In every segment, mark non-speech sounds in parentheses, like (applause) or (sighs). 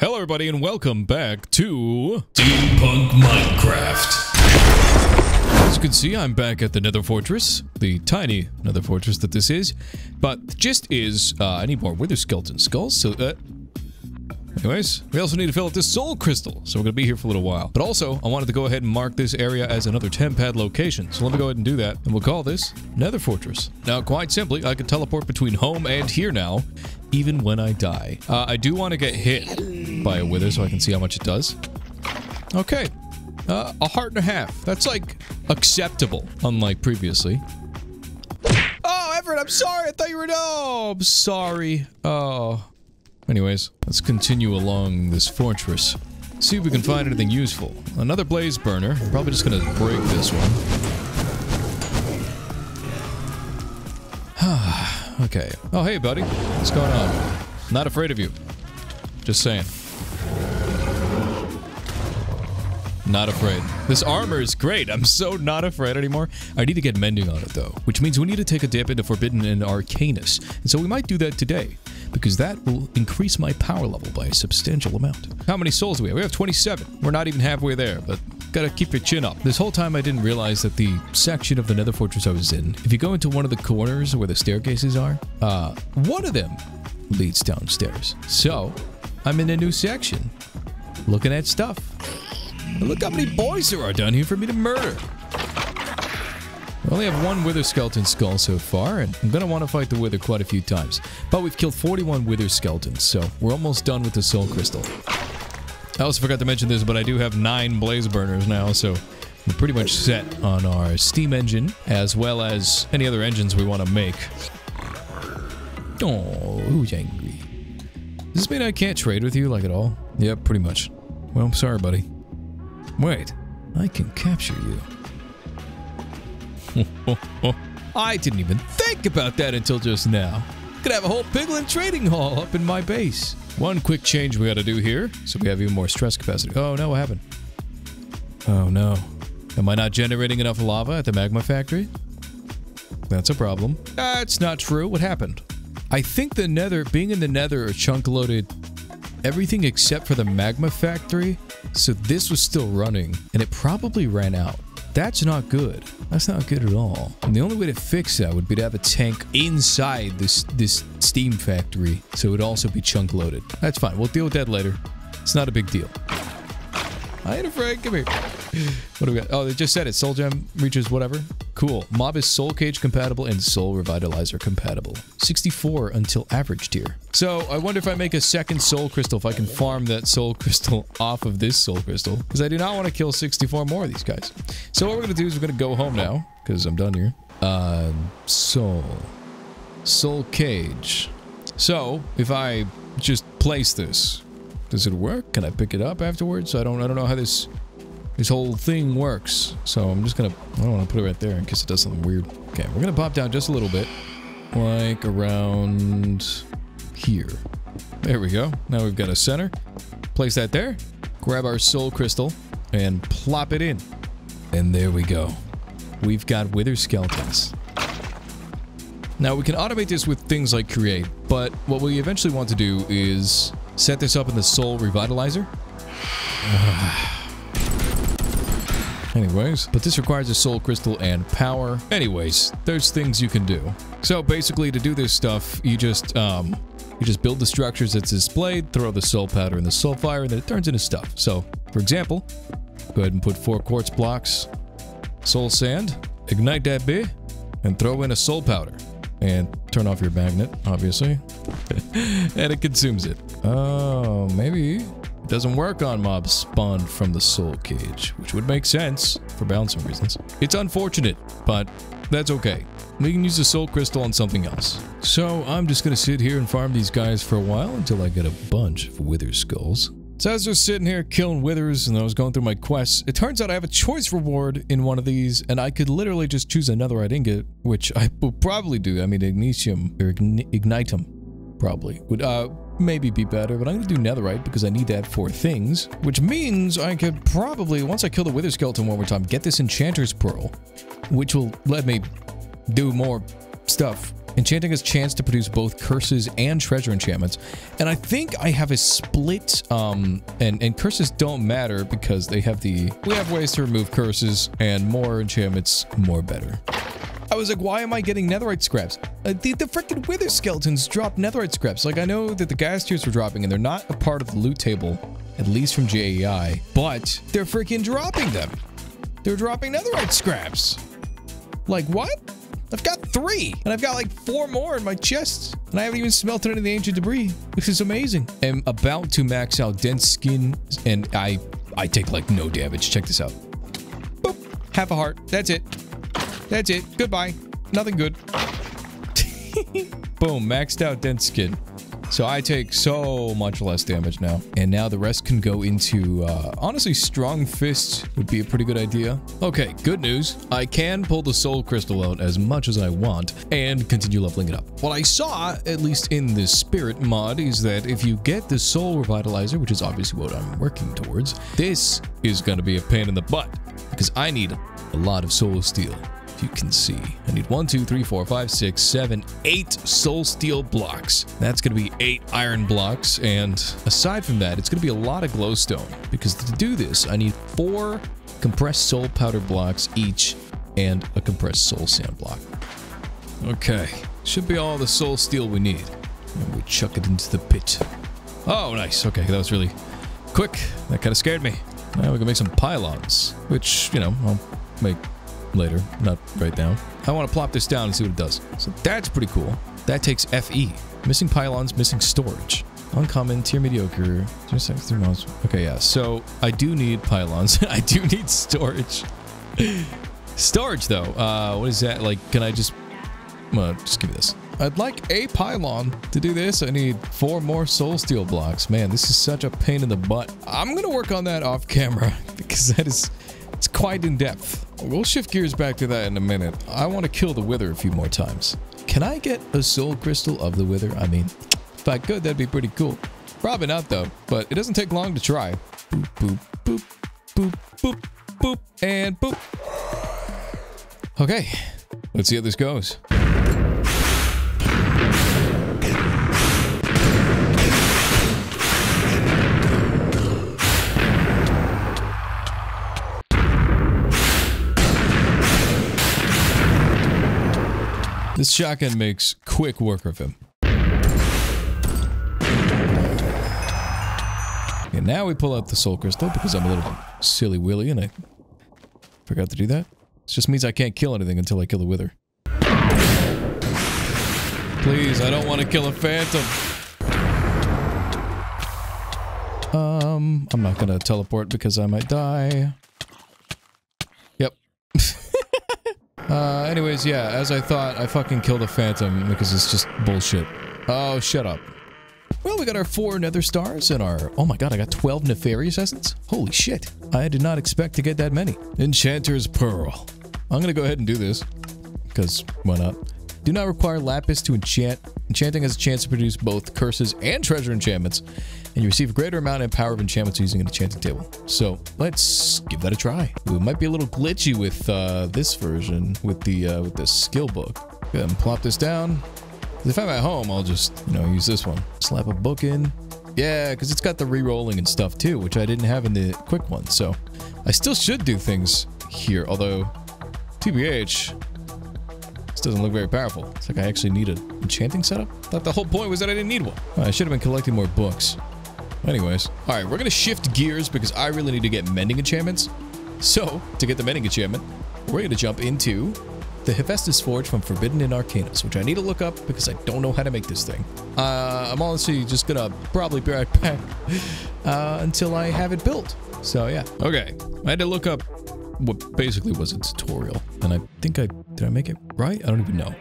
Hello, everybody, and welcome back to Steampunk Minecraft. As you can see, I'm back at the Nether Fortress, the tiny Nether Fortress that this is. But the gist is, uh, I need more Wither Skeleton skulls, so uh, Anyways, we also need to fill up this soul crystal, so we're going to be here for a little while. But also, I wanted to go ahead and mark this area as another TemPad location, so let me go ahead and do that, and we'll call this Nether Fortress. Now, quite simply, I can teleport between home and here now, even when I die. Uh, I do want to get hit by a wither so I can see how much it does. Okay, uh, a heart and a half. That's like acceptable, unlike previously. Oh, Everett, I'm sorry. I thought you were. No, I'm sorry. Oh. Anyways, let's continue along this fortress. See if we can find anything useful. Another blaze burner. Probably just gonna break this one. Okay. Oh, hey, buddy. What's going on? Not afraid of you. Just saying. Not afraid. This armor is great. I'm so not afraid anymore. I need to get mending on it, though, which means we need to take a dip into Forbidden and Arcanus. And so we might do that today, because that will increase my power level by a substantial amount. How many souls do we have? We have 27. We're not even halfway there, but gotta keep your chin up. This whole time I didn't realize that the section of the nether fortress I was in, if you go into one of the corners where the staircases are, uh, one of them leads downstairs. So, I'm in a new section, looking at stuff. And look how many boys there are down here for me to murder. I only have one Wither Skeleton skull so far, and I'm going to want to fight the Wither quite a few times. But we've killed 41 Wither Skeletons, so we're almost done with the Soul Crystal. I also forgot to mention this, but I do have nine Blaze Burners now, so we're pretty much set on our Steam engine, as well as any other engines we want to make. Oh, who's angry? Does this mean I can't trade with you, like, at all? Yep, pretty much. Well, I'm sorry, buddy. Wait, I can capture you. (laughs) I didn't even think about that until just now. Could have a whole piglin trading hall up in my base. One quick change we gotta do here, so we have even more stress capacity. Oh no, what happened? Oh no. Am I not generating enough lava at the magma factory? That's a problem. That's not true. What happened? I think the nether, being in the nether, chunk loaded everything except for the magma factory so this was still running, and it probably ran out. That's not good. That's not good at all. And the only way to fix that would be to have a tank inside this this steam factory, so it would also be chunk loaded. That's fine. We'll deal with that later. It's not a big deal. I ain't afraid. Come here. What do we got? Oh, they just said it. Soul Gem reaches whatever. Cool. Mob is Soul Cage compatible and Soul Revitalizer compatible. 64 until average tier. So I wonder if I make a second Soul Crystal, if I can farm that Soul Crystal (laughs) off of this Soul Crystal. Because I do not want to kill 64 more of these guys. So what we're going to do is we're going to go home now. Because I'm done here. Uh, Soul. Soul Cage. So if I just place this, does it work? Can I pick it up afterwards? I don't I don't know how this this whole thing works. So I'm just gonna I don't want to put it right there in case it does something weird. Okay, we're gonna pop down just a little bit. Like around here. There we go. Now we've got a center. Place that there. Grab our soul crystal and plop it in. And there we go. We've got wither skeletons. Now we can automate this with things like create, but what we eventually want to do is set this up in the soul revitalizer. (sighs) Ah. Anyways, but this requires a soul crystal and power. Anyways, there's things you can do. So basically to do this stuff, you just um you just build the structures that's displayed, throw the soul powder in the soul fire, and then it turns into stuff. So, for example, go ahead and put four quartz blocks, soul sand, ignite that bit, and throw in a soul powder. And turn off your magnet, obviously. (laughs) and it consumes it. Oh, maybe doesn't work on mobs spawned from the soul cage, which would make sense for balancing reasons. It's unfortunate, but that's okay. We can use the soul crystal on something else. So I'm just gonna sit here and farm these guys for a while until I get a bunch of wither skulls. So I was sitting here killing withers and I was going through my quests. It turns out I have a choice reward in one of these and I could literally just choose another ingot, which I will probably do. I mean, ignitium or igni ignitum probably would uh maybe be better, but I'm gonna do netherite because I need that for things, which means I could probably, once I kill the wither skeleton one more time, get this enchanter's pearl, which will let me do more stuff Enchanting has chance to produce both curses and treasure enchantments. And I think I have a split, um, and, and curses don't matter because they have the, we have ways to remove curses and more enchantments, more better. I was like, why am I getting netherite scraps? Uh, the the freaking wither skeletons drop netherite scraps. Like, I know that the gas tiers were dropping and they're not a part of the loot table, at least from JEI, but they're freaking dropping them. They're dropping netherite scraps. Like, what? I've got three, and I've got like four more in my chest, and I haven't even smelted any of the ancient debris, which is amazing. I'm about to max out dense skin, and I I take like no damage. Check this out. Boop. Half a heart. That's it. That's it. Goodbye. Nothing good. (laughs) Boom. Maxed out dense skin. So I take so much less damage now. And now the rest can go into, uh, honestly, Strong fists would be a pretty good idea. Okay, good news. I can pull the Soul Crystal out as much as I want and continue leveling it up. What I saw, at least in the Spirit mod, is that if you get the Soul Revitalizer, which is obviously what I'm working towards, this is going to be a pain in the butt because I need a lot of Soul Steel you can see. I need one, two, three, four, five, six, seven, eight soul steel blocks. That's going to be eight iron blocks. And aside from that, it's going to be a lot of glowstone because to do this, I need four compressed soul powder blocks each and a compressed soul sand block. Okay, should be all the soul steel we need. And we chuck it into the pit. Oh, nice. Okay, that was really quick. That kind of scared me. Now we can make some pylons, which, you know, I'll make later, not right now. I want to plop this down and see what it does. So that's pretty cool. That takes FE. Missing pylons, missing storage. Uncommon, tier mediocre. Okay, yeah. So I do need pylons. (laughs) I do need storage. storage, though. Uh, what is that? Like, can I just... Well, just give me this. I'd like a pylon. To do this, I need four more soul steel blocks. Man, this is such a pain in the butt. I'm going to work on that off camera (laughs) because that is... It's quite in depth. We'll shift gears back to that in a minute. I want to kill the Wither a few more times. Can I get a soul crystal of the Wither? I mean, if I could, that'd be pretty cool. Probably not though, but it doesn't take long to try. Boop, boop, boop, boop, boop, boop, and boop. Okay, let's see how this goes. Shotgun makes quick work of him. And now we pull out the soul crystal because I'm a little silly willy and I forgot to do that. It just means I can't kill anything until I kill the wither. Please, I don't want to kill a phantom. Um, I'm not gonna teleport because I might die. (laughs) Uh, anyways, yeah, as I thought, I fucking killed a phantom because it's just bullshit. Oh, shut up. Well, we got our four nether stars and our... Oh my god, I got 12 nefarious essence? Holy shit. I did not expect to get that many. Enchanter's Pearl. I'm gonna go ahead and do this. Because, why not? Do not require lapis to enchant. Enchanting has a chance to produce both curses and treasure enchantments, and you receive a greater amount of power of enchantments using an enchanting table. So let's give that a try. We might be a little glitchy with uh, this version, with the uh, with the skill book. Go ahead and plop this down. If I'm at home, I'll just, you know, use this one. Slap a book in. Yeah, because it's got the re-rolling and stuff too, which I didn't have in the quick one. So I still should do things here, although TBH, this doesn't look very powerful. It's like I actually need an enchanting setup. I Thought the whole point was that I didn't need one. I should have been collecting more books. Anyways, all right, we're gonna shift gears because I really need to get mending enchantments. So, to get the mending enchantment, we're gonna jump into the Hephaestus Forge from Forbidden in Arcanus, which I need to look up because I don't know how to make this thing. Uh, I'm honestly just gonna probably be right back (laughs) uh, until I have it built. So yeah, okay. I had to look up what basically was a tutorial. And I think I, did I make it right? I don't even know.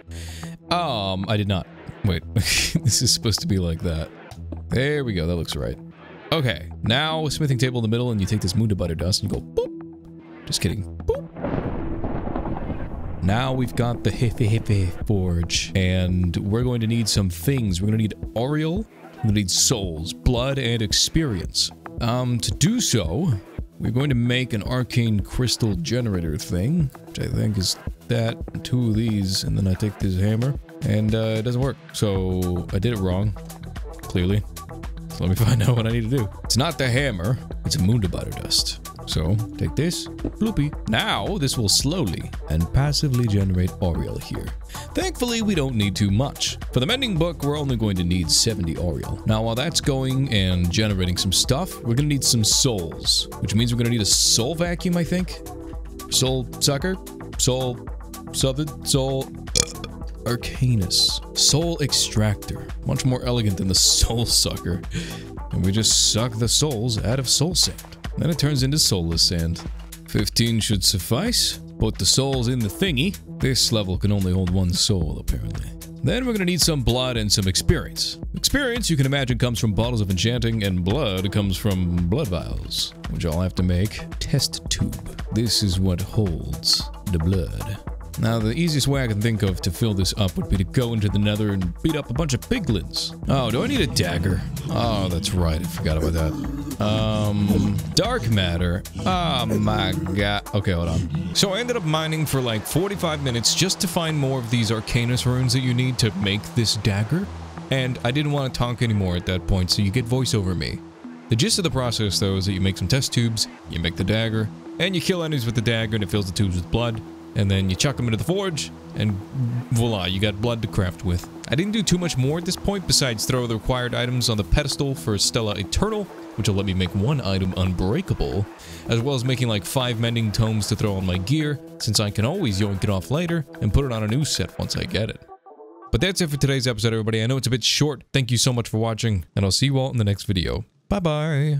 Um, I did not. Wait, (laughs) this is supposed to be like that. There we go, that looks right. Okay, now a smithing table in the middle and you take this Mundabitur dust and you go boop. Just kidding. Boop. Now we've got the Hippie Hippie Forge and we're going to need some things. We're going to need Aureal, we're going to need souls, blood, and experience. Um, to do so, we're going to make an arcane crystal generator thing, which I think is that, two of these, and then I take this hammer. and uh, it doesn't work. So I did it wrong, clearly. Let me find out what I need to do. It's not the hammer, it's a Mundabitur dust. So take this, floopy. Now this will slowly and passively generate Aureal here. Thankfully, we don't need too much. For the mending book, we're only going to need 70 Aureal. Now, while that's going and generating some stuff, we're gonna need some souls, which means we're gonna need a soul vacuum, I think. Soul sucker, soul, something, soul, Arcanus. Soul Extractor. Much more elegant than the Soul Sucker. And we just suck the souls out of soul sand. Then it turns into soulless sand. 15 should suffice. Put the souls in the thingy. This level can only hold one soul, apparently. Then we're gonna need some blood and some experience. Experience, you can imagine, comes from bottles of enchanting, and blood comes from blood vials, which I'll have to make. Test tube. This is what holds the blood. Now, the easiest way I can think of to fill this up would be to go into the nether and beat up a bunch of piglins. Oh, do I need a dagger? Oh, that's right. I forgot about that. Um, dark matter. Oh my god. Okay, hold on. So I ended up mining for like 45 minutes just to find more of these Arcanus runes that you need to make this dagger. And I didn't want to talk anymore at that point, so you get voice over me. The gist of the process, though, is that you make some test tubes, you make the dagger, and you kill enemies with the dagger and it fills the tubes with blood and then you chuck them into the forge, and voila, you got blood to craft with. I didn't do too much more at this point besides throw the required items on the pedestal for Stella Eternal, which will let me make one item unbreakable, as well as making like five mending tomes to throw on my gear, since I can always yoink it off later and put it on a new set once I get it. But that's it for today's episode, everybody. I know it's a bit short. Thank you so much for watching, and I'll see you all in the next video. Bye-bye.